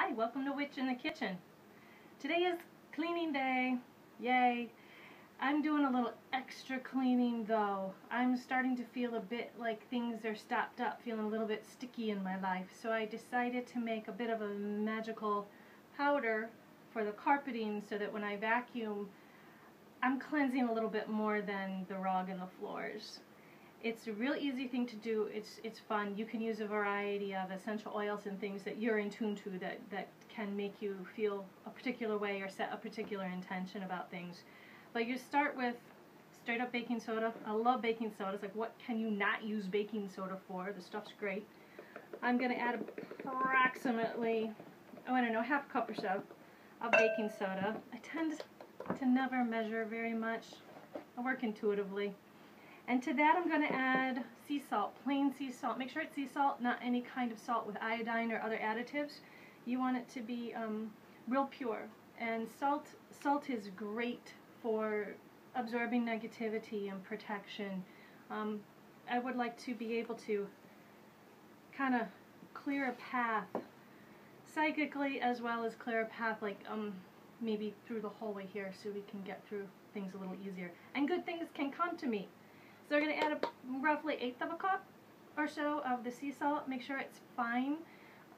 Hi, welcome to Witch in the Kitchen. Today is cleaning day. Yay. I'm doing a little extra cleaning though. I'm starting to feel a bit like things are stopped up, feeling a little bit sticky in my life. So I decided to make a bit of a magical powder for the carpeting so that when I vacuum, I'm cleansing a little bit more than the rug and the floors. It's a real easy thing to do. It's it's fun. You can use a variety of essential oils and things that you're in tune to that, that can make you feel a particular way or set a particular intention about things. But you start with straight up baking soda. I love baking soda. It's like what can you not use baking soda for? The stuff's great. I'm going to add approximately, oh I don't know, half a cup or so of baking soda. I tend to never measure very much. I work intuitively. And to that I'm going to add sea salt, plain sea salt. Make sure it's sea salt, not any kind of salt with iodine or other additives. You want it to be um, real pure. And salt, salt is great for absorbing negativity and protection. Um, I would like to be able to kind of clear a path psychically as well as clear a path like um, maybe through the hallway here so we can get through things a little easier. And good things can come to me. So we're going to add a roughly eighth of a cup or so of the sea salt. Make sure it's fine.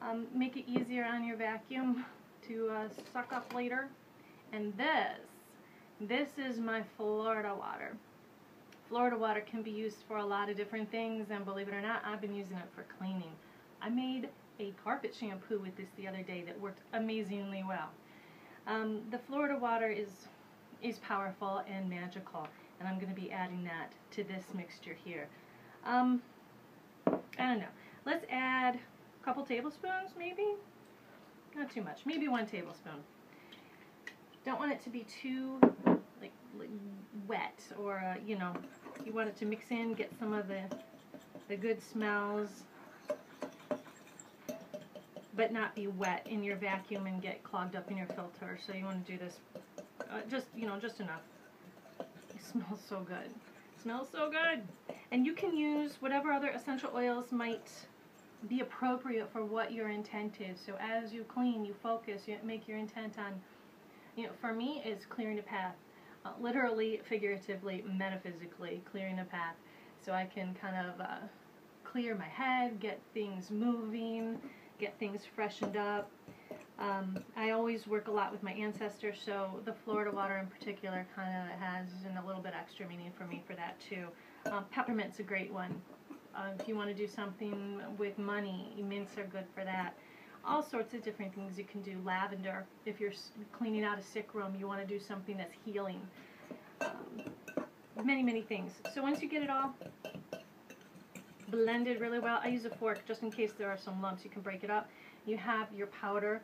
Um, make it easier on your vacuum to uh, suck up later. And this, this is my Florida water. Florida water can be used for a lot of different things, and believe it or not, I've been using it for cleaning. I made a carpet shampoo with this the other day that worked amazingly well. Um, the Florida water is is powerful and magical and I'm going to be adding that to this mixture here. Um, I don't know. Let's add a couple tablespoons maybe? Not too much. Maybe one tablespoon. Don't want it to be too like, like wet or, uh, you know, you want it to mix in, get some of the, the good smells but not be wet in your vacuum and get clogged up in your filter. So you want to do this uh, just, you know, just enough smells so good. It smells so good. And you can use whatever other essential oils might be appropriate for what your intent is. So as you clean, you focus, you make your intent on, you know, for me, it's clearing a path. Uh, literally, figuratively, metaphysically, clearing a path. So I can kind of uh, clear my head, get things moving, get things freshened up, um, I always work a lot with my ancestors, so the Florida water in particular kind of has a little bit extra meaning for me for that too. Um, peppermint's a great one. Uh, if you want to do something with money, mints are good for that. All sorts of different things you can do. Lavender, if you're cleaning out a sick room, you want to do something that's healing. Um, many, many things. So once you get it all blended really well, I use a fork just in case there are some lumps. You can break it up. You have your powder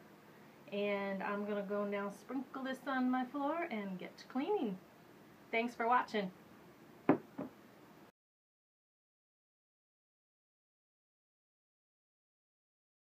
and I'm going to go now sprinkle this on my floor and get to cleaning. Thanks for watching.